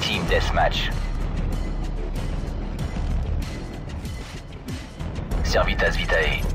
Team Deathmatch. Servitas Vitae.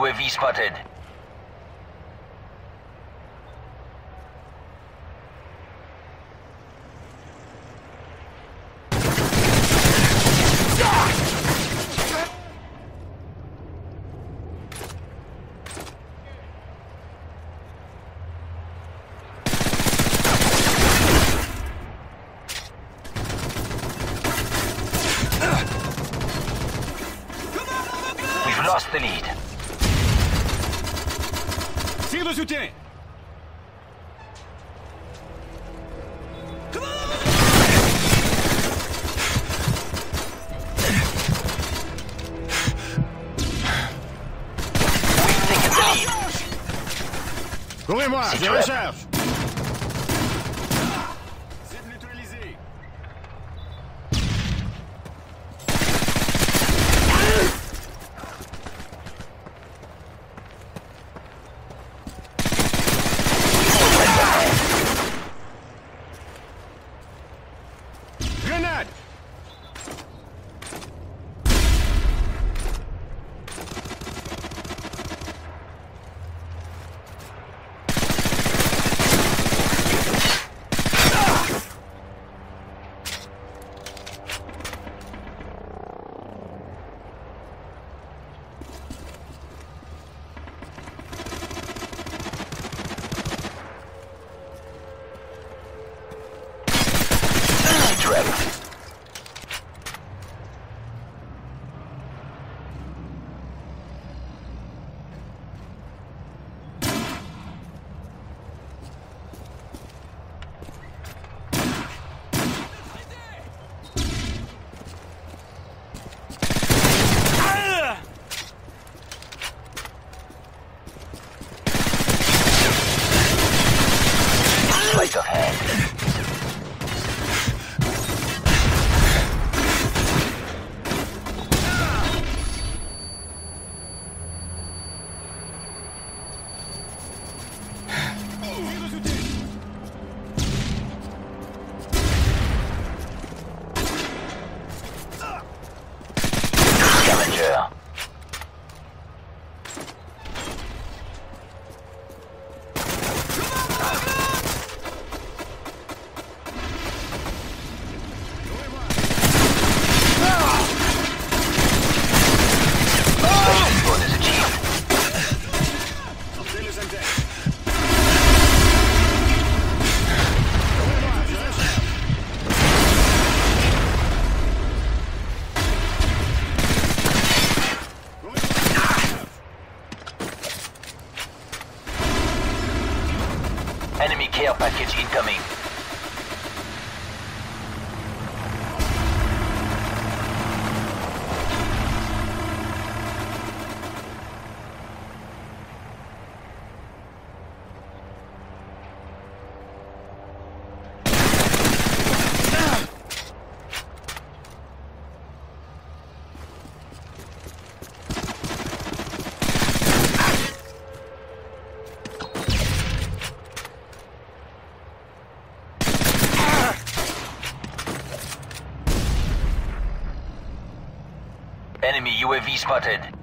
UAV spotted. Courez-moi, C'est Enemy UAV spotted.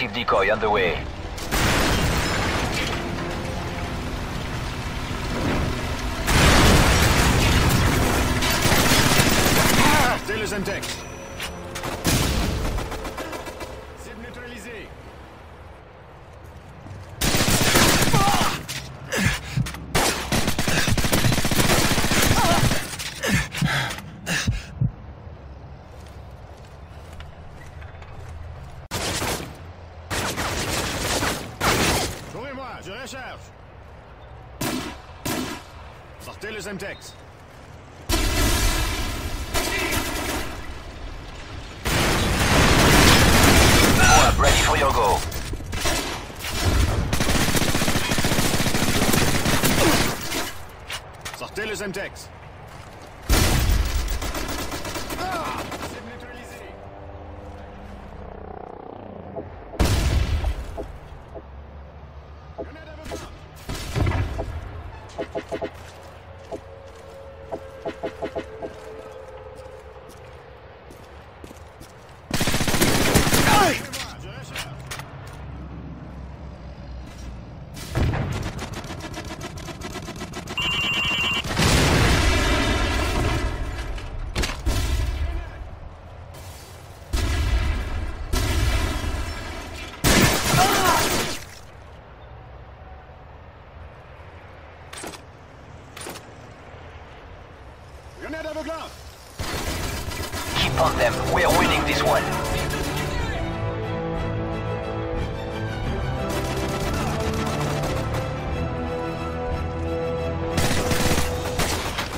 massive decoy on the way. Semtex.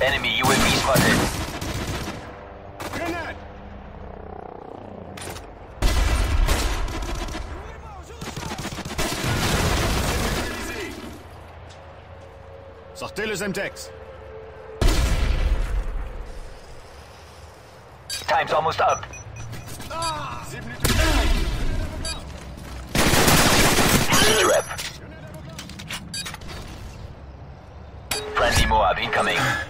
Enemy UAV spotted. Grenade! Sortez le Semtex. Time's almost up. Ah, Rep. Friendly Moab incoming.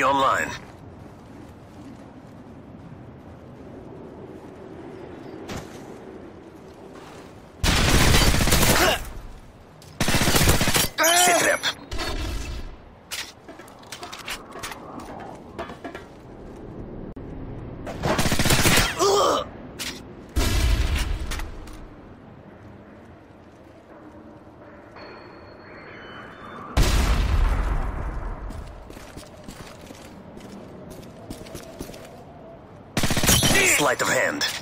Online. sleight of hand.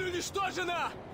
Эль уничтожена!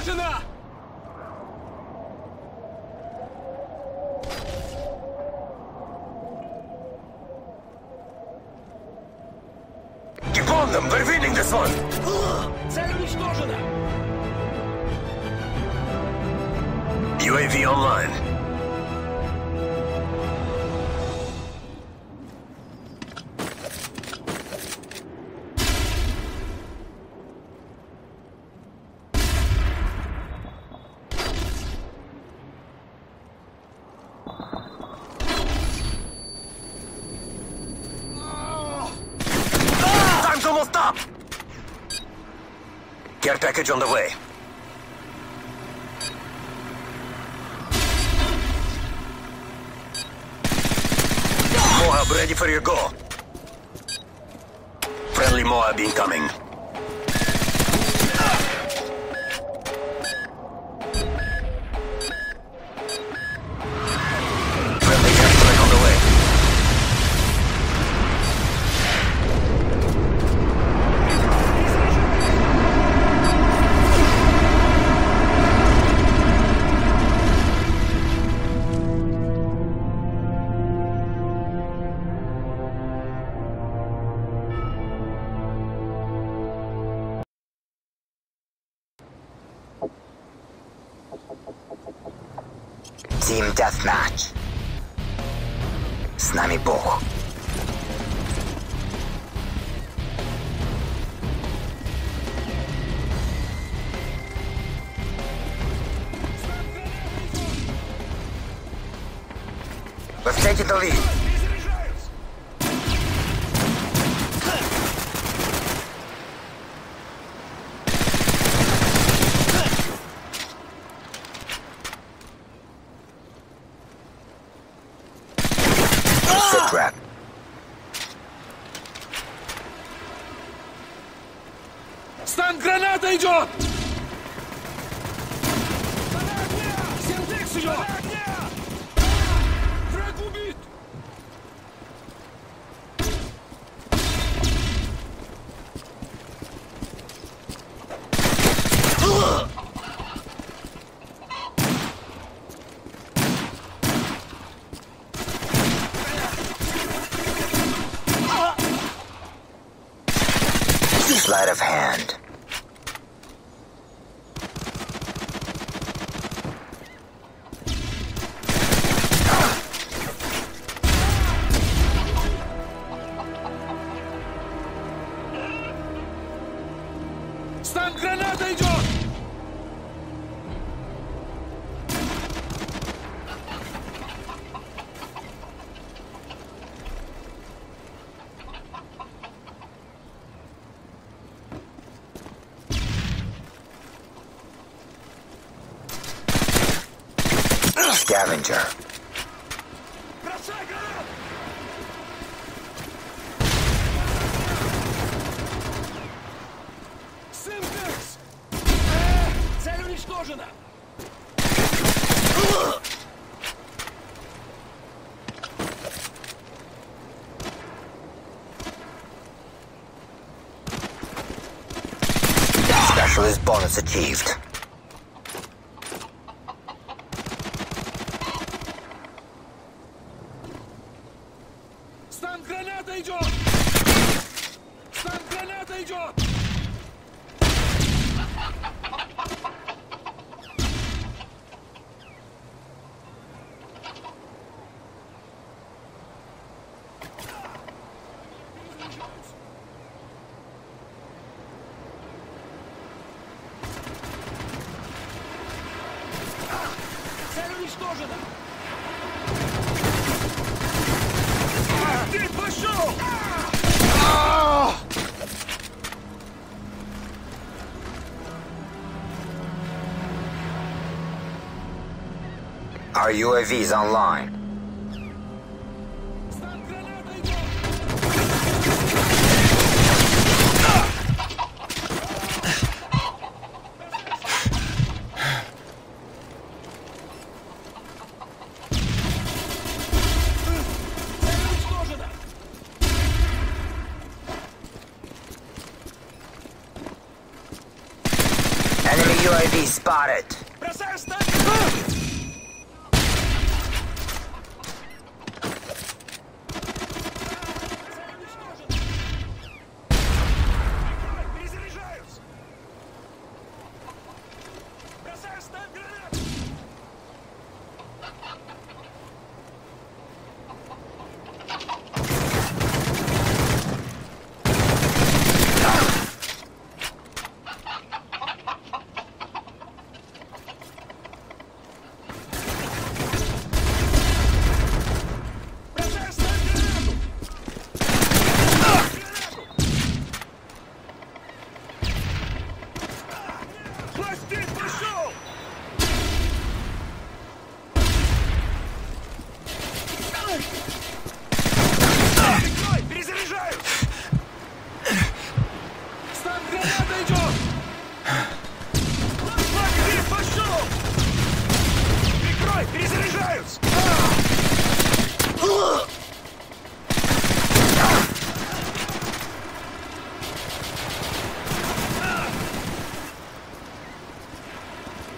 Цель уничтожена! Keep on them! We're winning this one! Package on the way. Moab ready for your go. Friendly Moab incoming. deathmatch. Let's take it to the lead. achieved. UAVs online.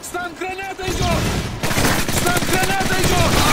Стан граната идет! Стан граната идет!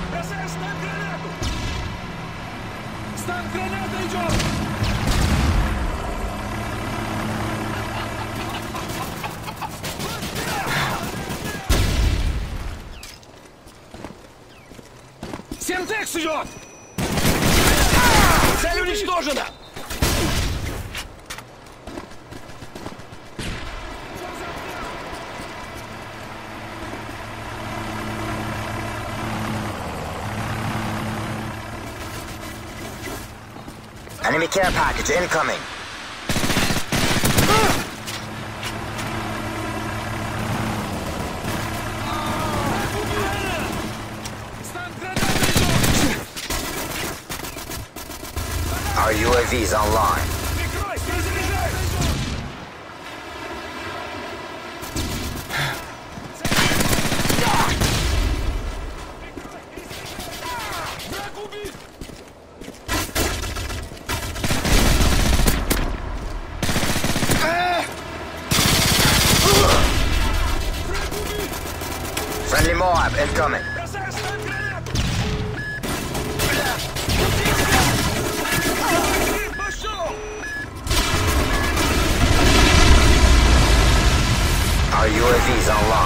Контекст идет! Цель уничтожена! Enemy care package incoming. EVs online. these online.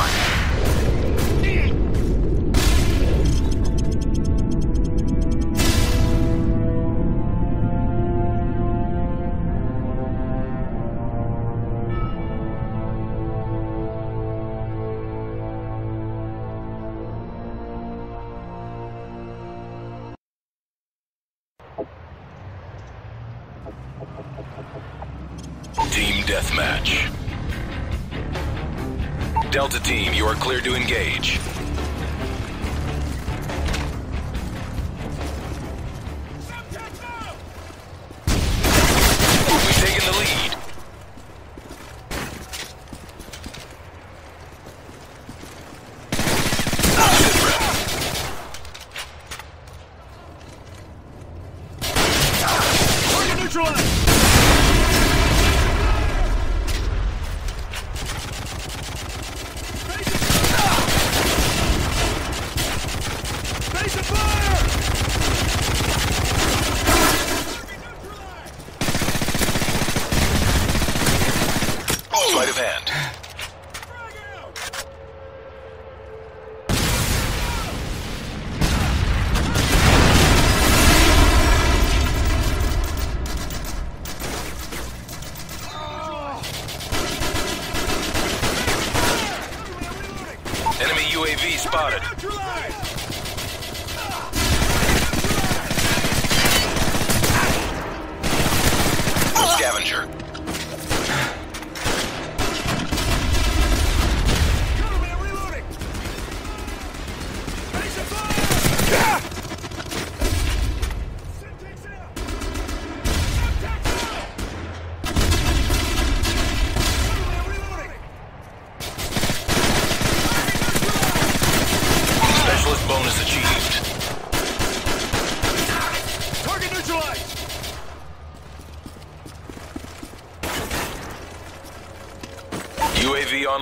Clear to engage.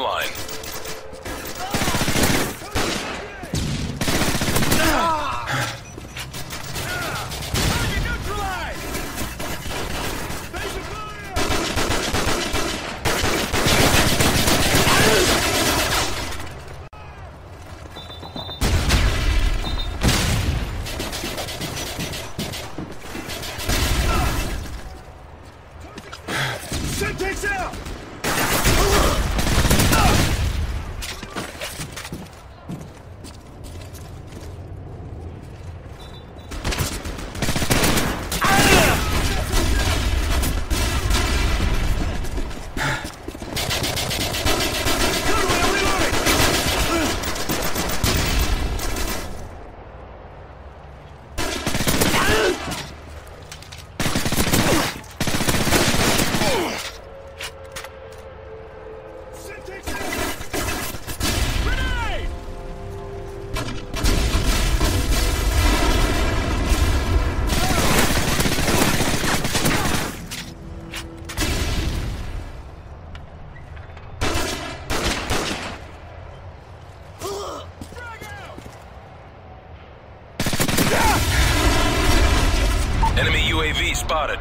online. Ah! spotted.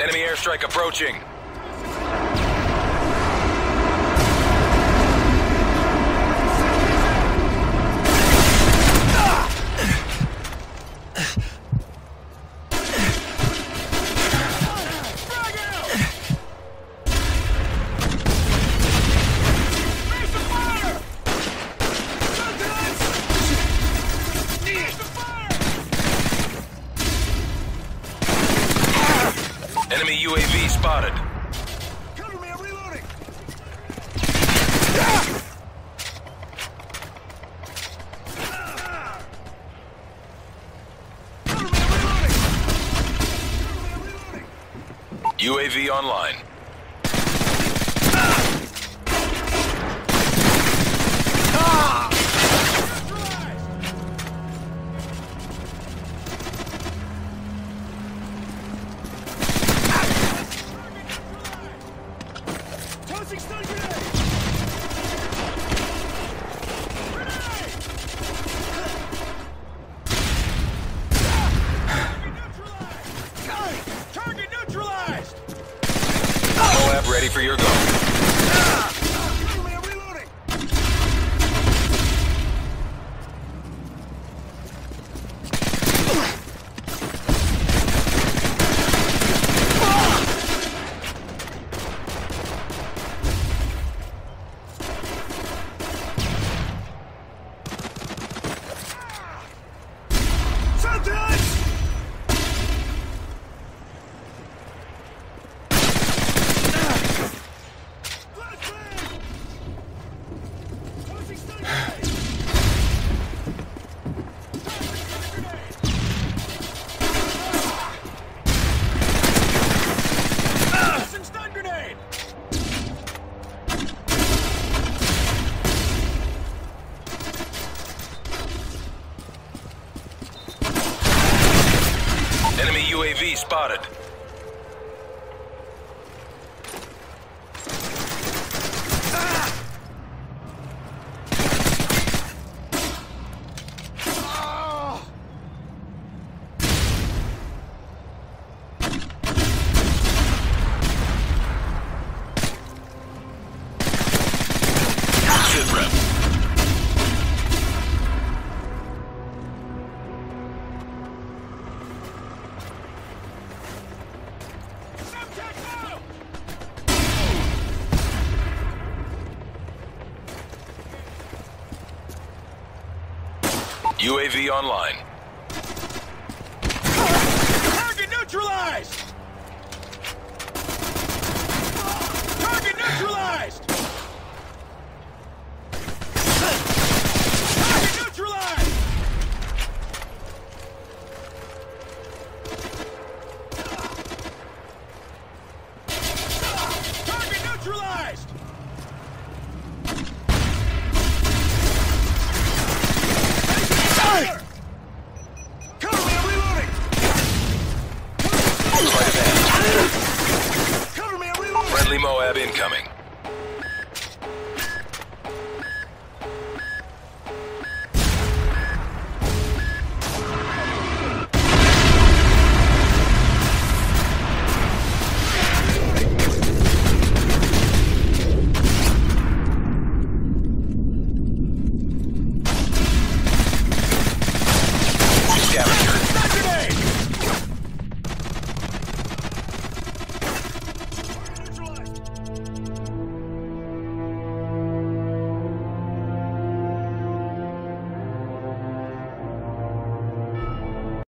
Enemy airstrike approaching. UAV online. Online. Target neutralized! Target neutralized!